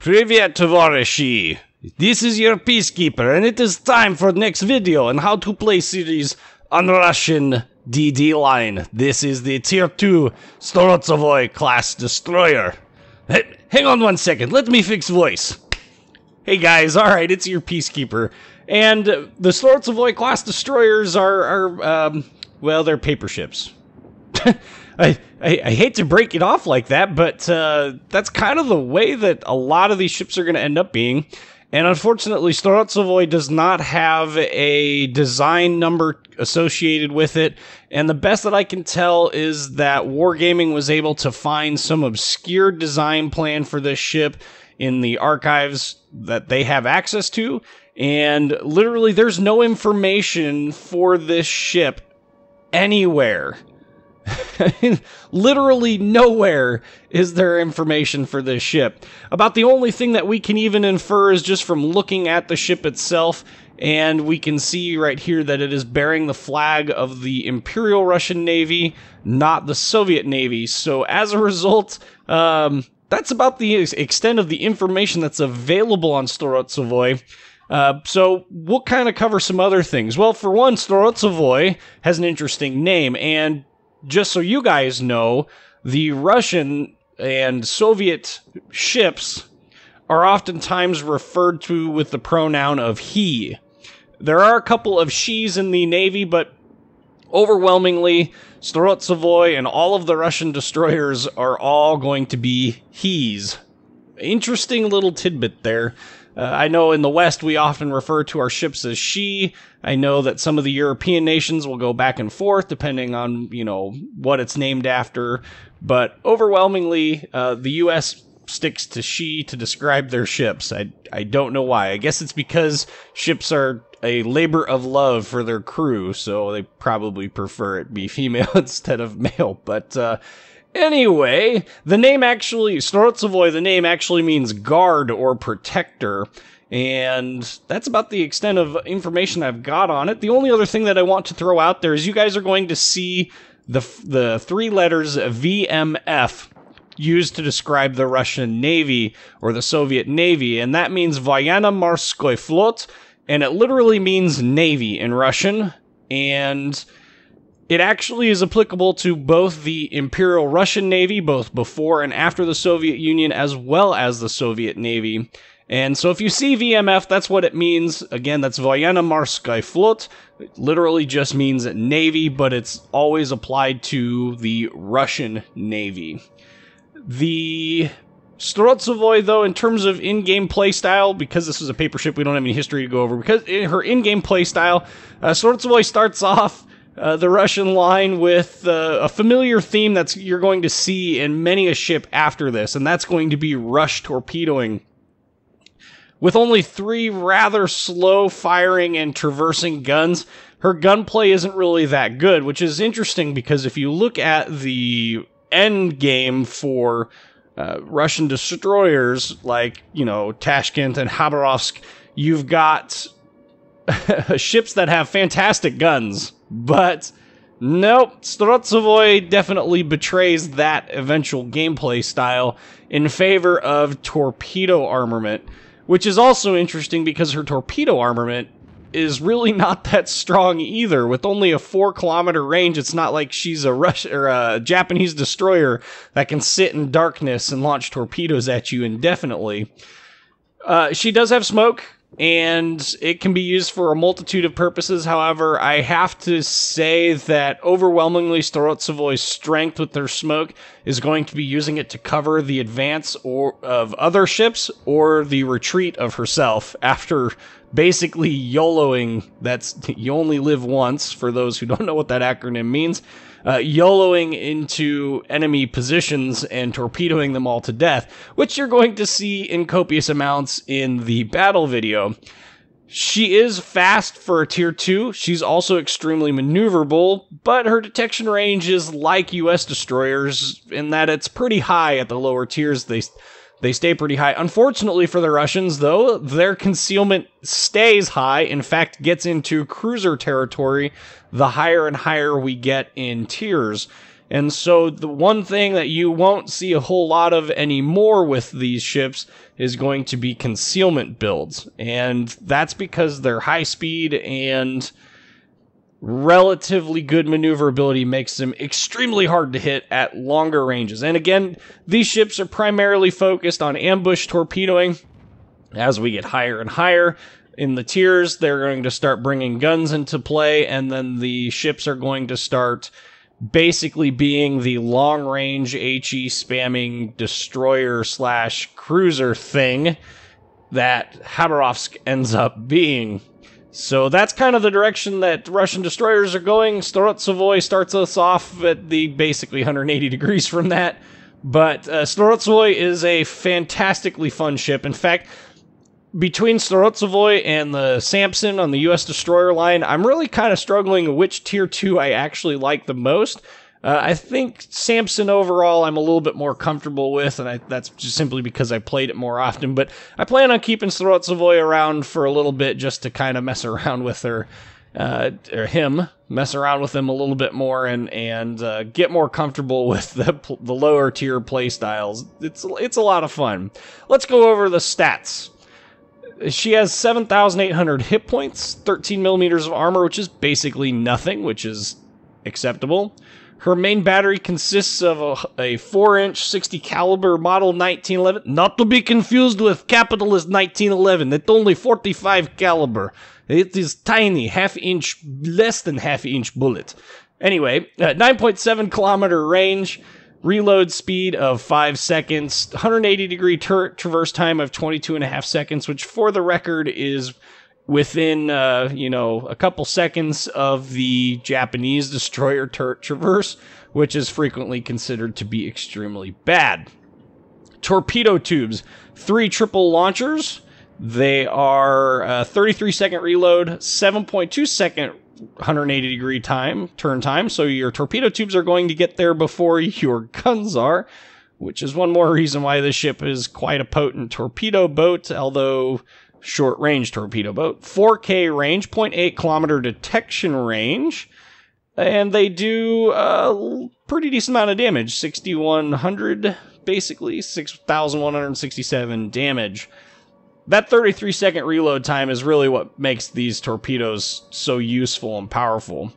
Privyet, Tovarishchi! This is your Peacekeeper and it is time for next video on how to play series on Russian DD line. This is the tier 2 Storozhevoi class destroyer. Hey, hang on one second, let me fix voice. Hey guys, alright, it's your Peacekeeper. And the Storozhevoi class destroyers are, are um, well, they're paper ships. I, I, I, hate to break it off like that, but uh, that's kind of the way that a lot of these ships are going to end up being. And unfortunately, Storozhevoi does not have a design number associated with it. And the best that I can tell is that Wargaming was able to find some obscure design plan for this ship in the archives that they have access to. And literally, there's no information for this ship anywhere. Literally nowhere is there information for this ship. About the only thing that we can even infer is just from looking at the ship itself, and we can see right here that it is bearing the flag of the Imperial Russian Navy, not the Soviet Navy. So as a result, um, that's about the extent of the information that's available on Storozhevoi. Uh, so we'll kind of cover some other things. Well, for one, Storozhevoi has an interesting name, and just so you guys know, the Russian and Soviet ships are oftentimes referred to with the pronoun of he. There are a couple of she's in the Navy, but overwhelmingly, Storozhevoi and all of the Russian destroyers are all going to be he's. Interesting little tidbit there. Uh, I know in the West we often refer to our ships as she. I know that some of the European nations will go back and forth depending on, you know, what it's named after. But overwhelmingly, uh, the U.S. sticks to she to describe their ships. I, I don't know why. I guess it's because ships are a labor of love for their crew, so they probably prefer it be female instead of male. But, uh, Anyway, the name actually, Storozhevoi, the name actually means guard or protector. And that's about the extent of information I've got on it. The only other thing that I want to throw out there is you guys are going to see the, the three letters VMF used to describe the Russian Navy or the Soviet Navy, and that means Voyana Marskoy Flot, and it literally means Navy in Russian. And it actually is applicable to both the Imperial Russian Navy, both before and after the Soviet Union, as well as the Soviet Navy. And so if you see VMF, that's what it means. Again, that's Voyena Morskaya Flot. It literally just means Navy, but it's always applied to the Russian Navy. The Storozhevoi, though, in terms of in-game playstyle, because this is a paper ship, we don't have any history to go over, because in her in-game playstyle, uh, Storozhevoi starts off uh, the Russian line with uh, a familiar theme that's you're going to see in many a ship after this, and that's going to be rush torpedoing. With only three rather slow firing and traversing guns, her gunplay isn't really that good, which is interesting because if you look at the end game for uh, Russian destroyers like, you know, Tashkent and Khabarovsk, you've got ships that have fantastic guns but nope, Storozhevoi definitely betrays that eventual gameplay style in favor of torpedo armament, which is also interesting because her torpedo armament is really not that strong either. With only a four kilometer range, it's not like she's a Rush or a Japanese destroyer that can sit in darkness and launch torpedoes at you indefinitely. Uh, she does have smoke, and it can be used for a multitude of purposes. However, I have to say that overwhelmingly Storozhevoi's strength with their smoke is going to be using it to cover the advance or of other ships or the retreat of herself after basically YOLOing. That's you only live once for those who don't know what that acronym means uh, YOLOing into enemy positions and torpedoing them all to death, which you're going to see in copious amounts in the battle video. She is fast for a tier 2. She's also extremely maneuverable, but her detection range is like US destroyers in that it's pretty high at the lower tiers. They they stay pretty high. Unfortunately for the Russians, though, their concealment stays high. In fact, gets into cruiser territory the higher and higher we get in tiers. And so the one thing that you won't see a whole lot of anymore with these ships is going to be concealment builds. And that's because they're high speed and relatively good maneuverability makes them extremely hard to hit at longer ranges. And again, these ships are primarily focused on ambush torpedoing. As we get higher and higher in the tiers, they're going to start bringing guns into play, and then the ships are going to start basically being the long range HE spamming destroyer slash cruiser thing that Khabarovsk ends up being. So that's kind of the direction that Russian destroyers are going. Storozhevoi starts us off at the basically 180 degrees from that. But uh, is a fantastically fun ship. In fact, between Storozhevoi and the Sampson on the U.S. destroyer line, I'm really kind of struggling which tier two I actually like the most. Uh, I think Sampson overall I'm a little bit more comfortable with, and I, that's just simply because I played it more often. But I plan on keeping Storozhevoi around for a little bit just to kind of mess around with her, uh, or him, mess around with him a little bit more, and and uh, get more comfortable with the the lower tier play styles. It's it's a lot of fun. Let's go over the stats. She has 7,800 hit points, 13 millimeters of armor, which is basically nothing, which is acceptable. Her main battery consists of a, a 4-inch 60 caliber model 1911, not to be confused with capitalist 1911. It's only 45 caliber. It is tiny, half-inch, less than half-inch bullet. Anyway, uh, 9.7 kilometer range, reload speed of 5 seconds, 180 degree turret traverse time of 22 and a half seconds, which for the record is within uh, you know a couple seconds of the Japanese destroyer traverse, which is frequently considered to be extremely bad. Torpedo tubes, three triple launchers. They are uh, 33 second reload, 7.2 second 180 degree time turn time. So your torpedo tubes are going to get there before your guns are, which is one more reason why this ship is quite a potent torpedo boat. Although short range torpedo boat, 4K range, 0.8 kilometer detection range, and they do a pretty decent amount of damage 6,100, basically, 6,167 damage. That 33 second reload time is really what makes these torpedoes so useful and powerful.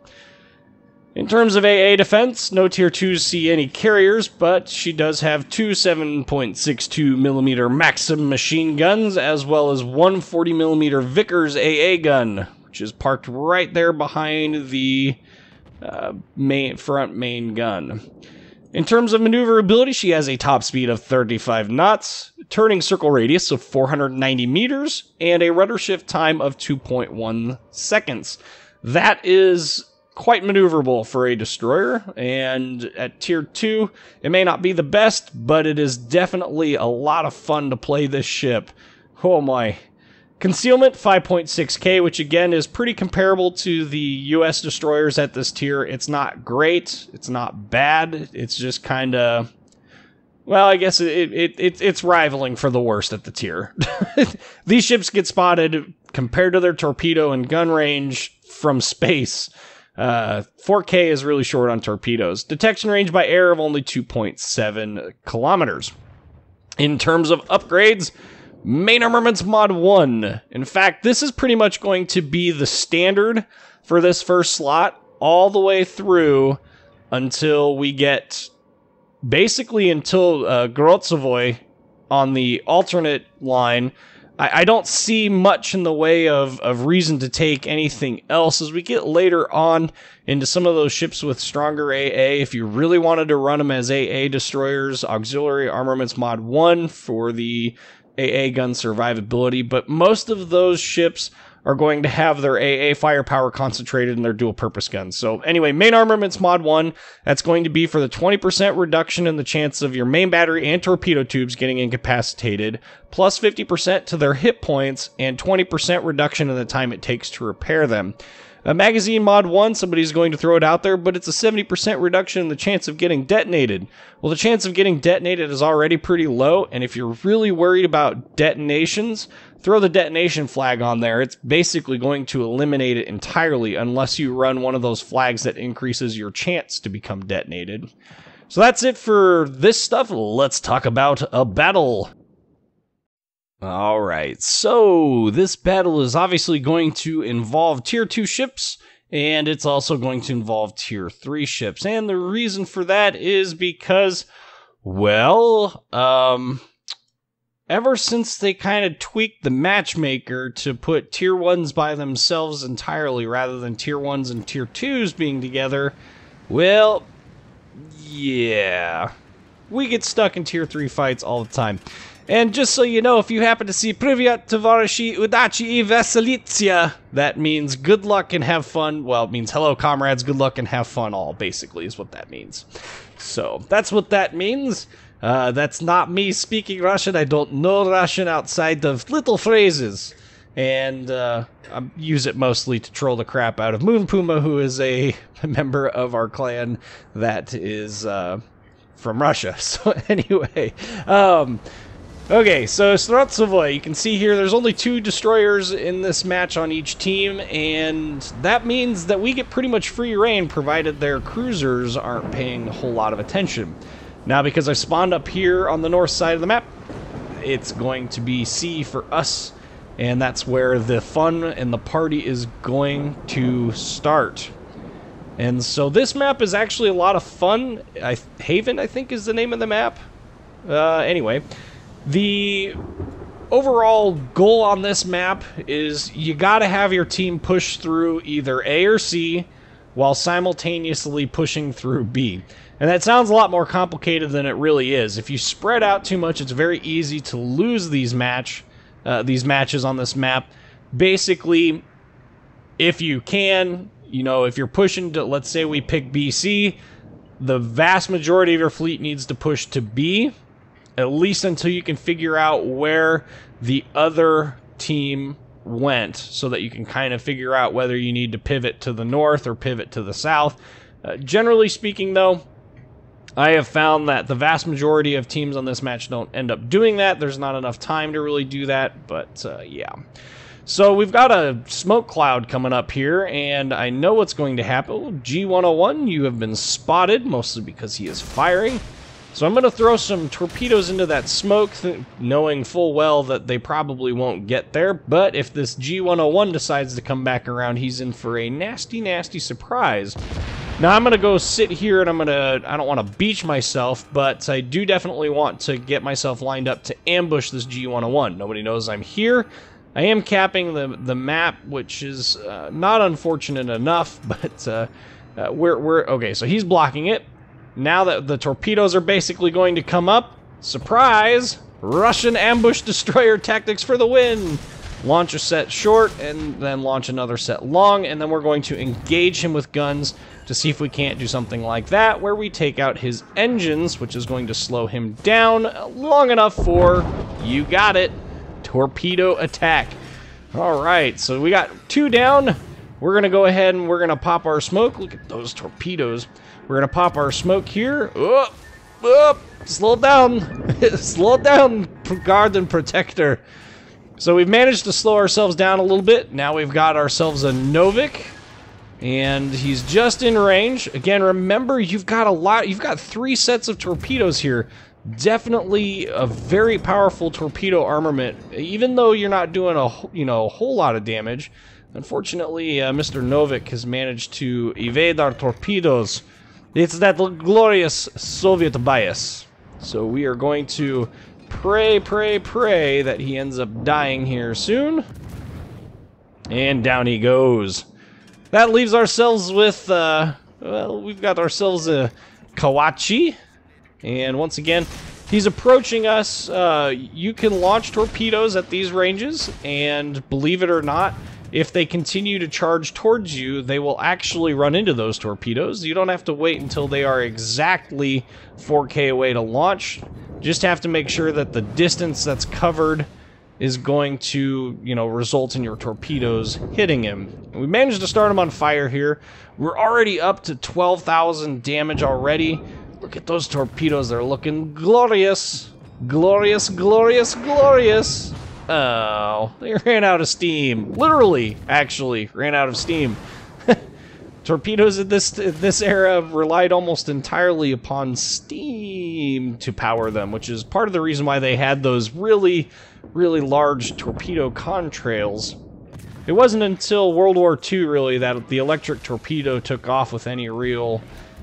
In terms of AA defense, no tier 2s see any carriers, but she does have two 7.62mm Maxim machine guns, as well as one 40mm Vickers AA gun, which is parked right there behind the uh, main front main gun. In terms of maneuverability, she has a top speed of 35 knots, turning circle radius of 490 meters, and a rudder shift time of 2.1 seconds. That is quite maneuverable for a destroyer, and at tier 2, it may not be the best, but it is definitely a lot of fun to play this ship. Oh my. Concealment 5.6k, which again is pretty comparable to the US destroyers at this tier. It's not great, it's not bad, it's just kind of. Well, I guess it, it, it, it's rivaling for the worst at the tier. These ships get spotted compared to their torpedo and gun range from space uh, 4K is really short on torpedoes. Detection range by air of only 2.7 kilometers. In terms of upgrades, Main Armaments Mod 1. In fact, this is pretty much going to be the standard for this first slot all the way through until we get basically until uh, on the alternate line I, I don't see much in the way of, of reason to take anything else as we get later on into some of those ships with stronger AA. If you really wanted to run them as AA destroyers, Auxiliary Armaments Mod 1 for the AA gun survivability, but most of those ships are going to have their AA firepower concentrated in their dual purpose guns. So, anyway, main armaments mod 1, that's going to be for the 20% reduction in the chance of your main battery and torpedo tubes getting incapacitated, plus 50% to their hit points, and 20% reduction in the time it takes to repair them. A magazine mod 1, somebody's going to throw it out there, but it's a 70% reduction in the chance of getting detonated. Well, the chance of getting detonated is already pretty low, and if you're really worried about detonations, throw the detonation flag on there. It's basically going to eliminate it entirely unless you run one of those flags that increases your chance to become detonated. So that's it for this stuff. Let's talk about a battle. All right, so this battle is obviously going to involve tier 2 ships, and it's also going to involve tier 3 ships. And the reason for that is because, well, um, ever since they kind of tweaked the matchmaker to put tier 1s by themselves entirely rather than tier 1s and tier 2s being together, well, yeah. We get stuck in tier 3 fights all the time. And just so you know, if you happen to see Privyat Tovarishi Udachi i Vasilitsia, that means good luck and have fun. Well, it means hello, comrades, good luck and have fun all, basically, is what that means. So, that's what that means. Uh, that's not me speaking Russian. I don't know Russian outside of little phrases. And uh, I use it mostly to troll the crap out of Moon Puma, who is a member of our clan that is uh, from Russia. So, anyway. Um, Okay, so Storozhevoi, you can see here there's only two destroyers in this match on each team, and that means that we get pretty much free reign provided their cruisers aren't paying a whole lot of attention. Now, because I've spawned up here on the north side of the map, it's going to be C for us, and that's where the fun and the party is going to start. And so this map is actually a lot of fun. I, Haven, I think, is the name of the map. Uh, anyway, the overall goal on this map is you got to have your team push through either A or C while simultaneously pushing through B. And that sounds a lot more complicated than it really is. If you spread out too much, it's very easy to lose these match uh, these matches on this map. Basically, if you can, you know, if you're pushing to let's say we pick BC, the vast majority of your fleet needs to push to B at least until you can figure out where the other team went so that you can kind of figure out whether you need to pivot to the north or pivot to the south. Uh, generally speaking, though, I have found that the vast majority of teams on this match don't end up doing that. There's not enough time to really do that, but uh, yeah. So we've got a smoke cloud coming up here, and I know what's going to happen. G101, you have been spotted, mostly because he is firing. So I'm going to throw some torpedoes into that smoke, knowing full well that they probably won't get there. But if this G101 decides to come back around, he's in for a nasty, nasty surprise. Now I'm going to go sit here and I'm going to, I don't want to beach myself, but I do definitely want to get myself lined up to ambush this G101. Nobody knows I'm here. I am capping the, the map, which is uh, not unfortunate enough, but uh, uh, we're, we're, okay, so he's blocking it. Now that the torpedoes are basically going to come up, surprise! Russian ambush destroyer tactics for the win! Launch a set short, and then launch another set long, and then we're going to engage him with guns to see if we can't do something like that, where we take out his engines, which is going to slow him down long enough for, you got it, torpedo attack. Alright, so we got two down. We're going to go ahead and we're going to pop our smoke. Look at those torpedoes. We're going to pop our smoke here. Oh, oh, slow down. slow down, guard and protector. So we've managed to slow ourselves down a little bit. Now we've got ourselves a Novik. And he's just in range. Again, remember, you've got a lot, you've got three sets of torpedoes here. Definitely a very powerful torpedo armament. Even though you're not doing a, you know, a whole lot of damage. Unfortunately, uh, Mr. Novik has managed to evade our torpedoes. It's that glorious Soviet bias. So we are going to pray, pray, pray that he ends up dying here soon. And down he goes. That leaves ourselves with, uh, well, we've got ourselves a Kawachi. And once again, he's approaching us. Uh, you can launch torpedoes at these ranges, and believe it or not, if they continue to charge towards you, they will actually run into those torpedoes. You don't have to wait until they are exactly 4K away to launch. Just have to make sure that the distance that's covered is going to, you know, result in your torpedoes hitting him. We managed to start him on fire here. We're already up to 12,000 damage already. Look at those torpedoes. They're looking glorious. Glorious, glorious, glorious. Oh, they ran out of steam. Literally, actually, ran out of steam. Torpedoes in this this era relied almost entirely upon steam to power them, which is part of the reason why they had those really, really large torpedo contrails. It wasn't until World War II, really, that the electric torpedo took off with any real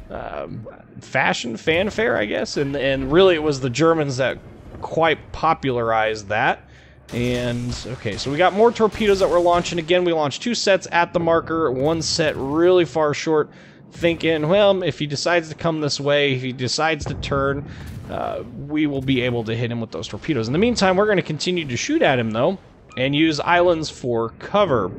um, fashion, fanfare, I guess. And, and really, it was the Germans that quite popularized that. And, okay, so we got more torpedoes that we're launching. Again, we launched two sets at the marker, one set really far short, thinking, well, if he decides to come this way, if he decides to turn, uh, we will be able to hit him with those torpedoes. In the meantime, we're going to continue to shoot at him, though, and use islands for cover.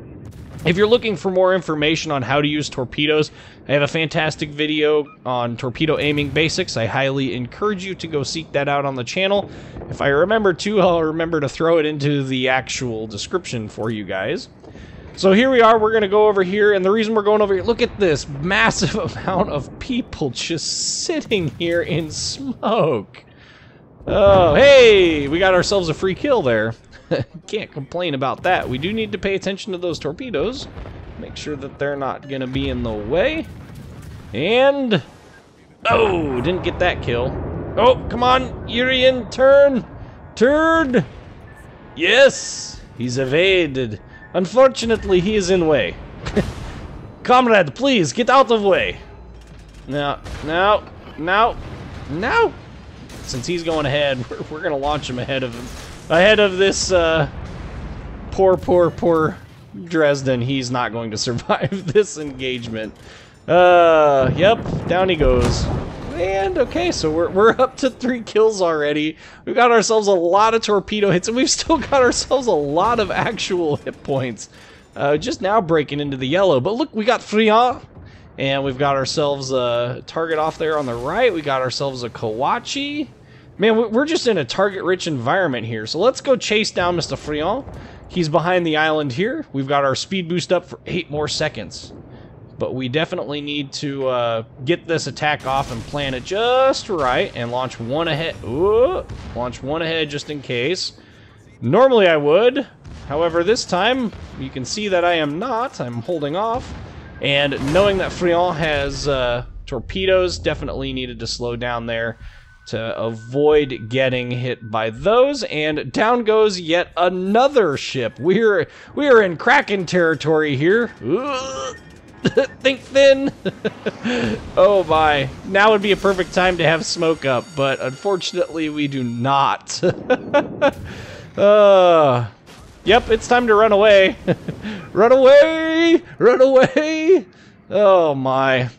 If you're looking for more information on how to use torpedoes, I have a fantastic video on torpedo aiming basics. I highly encourage you to go seek that out on the channel. If I remember to, I'll remember to throw it into the actual description for you guys. So here we are, we're going to go over here, and the reason we're going over here, look at this massive amount of people just sitting here in smoke. Oh, hey, we got ourselves a free kill there. Can't complain about that. We do need to pay attention to those torpedoes. Make sure that they're not going to be in the way. And... Oh, didn't get that kill. Oh, come on, Urian, turn! Turn! Yes! He's evaded. Unfortunately, he is in way. Comrade, please, get out of way! Now, now, now, now! Since he's going ahead, we're, we're going to launch him ahead of him ahead of this uh, poor, poor, poor Dresden, he's not going to survive this engagement. Uh, yep, down he goes. And, okay, so we're, we're up to three kills already. We've got ourselves a lot of torpedo hits, and we've still got ourselves a lot of actual hit points. Uh, just now breaking into the yellow. But look, we got Friant, and we've got ourselves a target off there on the right. We got ourselves a Kawachi. Man, we're just in a target-rich environment here, so let's go chase down Mr. Friant. He's behind the island here. We've got our speed boost up for eight more seconds. But we definitely need to uh, get this attack off and plan it just right and launch one ahead. Ooh, launch one ahead just in case. Normally I would. However, this time, you can see that I am not. I'm holding off. And knowing that Friant has uh, torpedoes, definitely needed to slow down there to avoid getting hit by those. And down goes yet another ship. We're we're in Kraken territory here. Think thin. oh my. Now would be a perfect time to have smoke up, but unfortunately we do not. uh, yep, it's time to run away. run away! Run away! Oh my.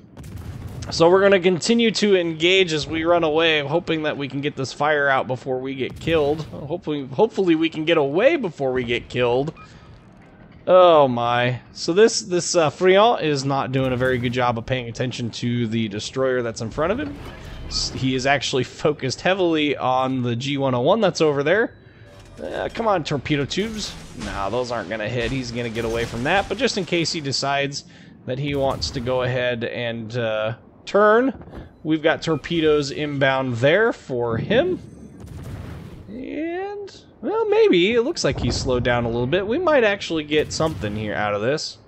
So we're going to continue to engage as we run away, hoping that we can get this fire out before we get killed. Hopefully, hopefully we can get away before we get killed. Oh my. So this, this uh, Friant is not doing a very good job of paying attention to the destroyer that's in front of him. He is actually focused heavily on the G101 that's over there. Uh, come on, torpedo tubes. Nah, those aren't going to hit. He's going to get away from that. But just in case he decides that he wants to go ahead and uh, turn. We've got torpedoes inbound there for him. And, well, maybe. It looks like he's slowed down a little bit. We might actually get something here out of this.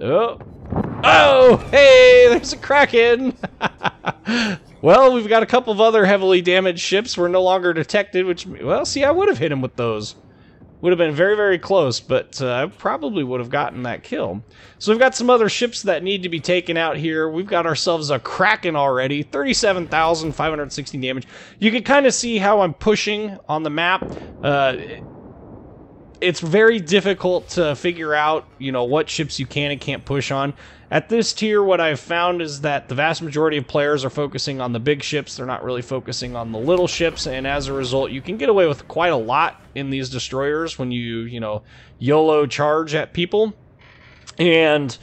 Oh. Oh, hey, there's a Kraken. well, we've got a couple of other heavily damaged ships. We're no longer detected, which, well, see, I would have hit him with those. Would have been very, very close, but uh, I probably would have gotten that kill. So we've got some other ships that need to be taken out here. We've got ourselves a Kraken already, 37,560 damage. You can kind of see how I'm pushing on the map. Uh, it's very difficult to figure out, you know, what ships you can and can't push on. At this tier, what I've found is that the vast majority of players are focusing on the big ships. They're not really focusing on the little ships, and as a result, you can get away with quite a lot in these destroyers when you, you know, YOLO charge at people. And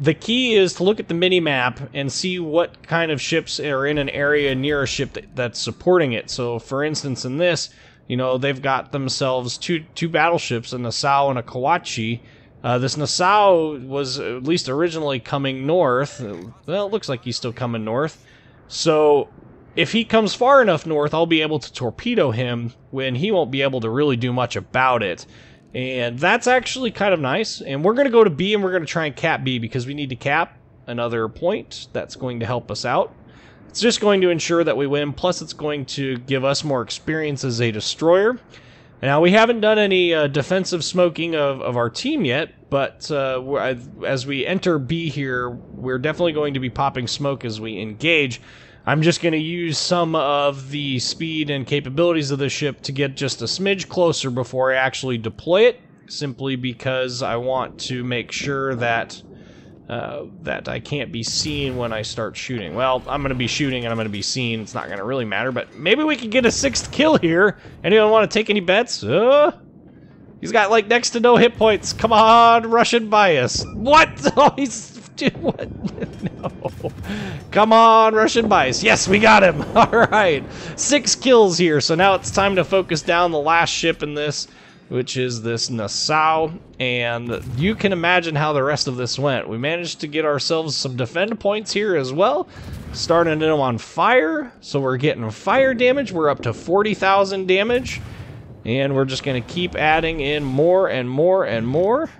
the key is to look at the mini map and see what kind of ships are in an area near a ship that, that's supporting it. So, for instance, in this, You know, they've got themselves two two battleships, a Nassau and a Kawachi. Uh, this Nassau was at least originally coming north. Well, it looks like he's still coming north. So if he comes far enough north, I'll be able to torpedo him when he won't be able to really do much about it. And that's actually kind of nice. And we're going to go to B and we're going to try and cap B because we need to cap another point. That's going to help us out. It's just going to ensure that we win, plus it's going to give us more experience as a destroyer. Now, we haven't done any uh, defensive smoking of, of our team yet, but uh, as we enter B here, we're definitely going to be popping smoke as we engage. I'm just going to use some of the speed and capabilities of the ship to get just a smidge closer before I actually deploy it, simply because I want to make sure that uh, that I can't be seen when I start shooting. Well, I'm going to be shooting and I'm going to be seen. It's not going to really matter, but maybe we can get a sixth kill here. Anyone want to take any bets? Uh, he's got like next to no hit points. Come on, Russian bias. What? Oh, he's what? no. Come on, Russian bias. Yes, we got him. All right. Six kills here. So now it's time to focus down the last ship in this, which is this Nassau. And you can imagine how the rest of this went. We managed to get ourselves some defend points here as well. Starting them on fire. So we're getting fire damage. We're up to 40,000 damage. And we're just going to keep adding in more and more and more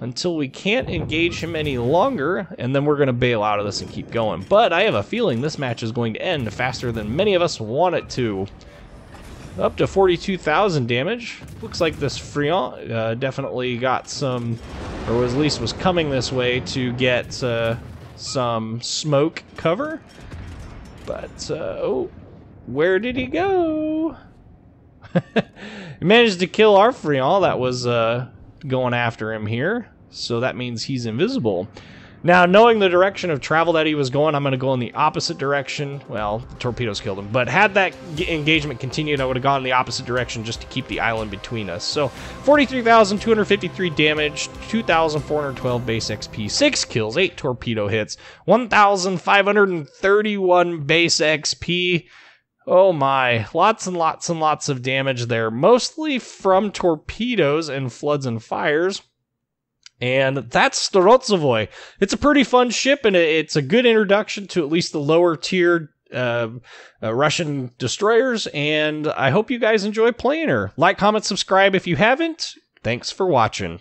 until we can't engage him any longer, and then we're going to bail out of this and keep going. But I have a feeling this match is going to end faster than many of us want it to. Up to 42,000 damage. Looks like this Friant uh, definitely got some, or at least was coming this way to get uh, some smoke cover. But, uh, oh, where did he go? he managed to kill our Friant. That was uh, going after him here. So that means he's invisible. Now, knowing the direction of travel that he was going, I'm going to go in the opposite direction. Well, the torpedoes killed him. But had that engagement continued, I would have gone in the opposite direction just to keep the island between us. So, 43,253 damage, 2,412 base XP, 6 kills, 8 torpedo hits, 1,531 base XP. Oh my, lots and lots and lots of damage there, mostly from torpedoes and floods and fires. And that's the Storozhevoi. It's a pretty fun ship, and it's a good introduction to at least the lower tier uh, uh, Russian destroyers. And I hope you guys enjoy playing her. Like, comment, subscribe if you haven't. Thanks for watching.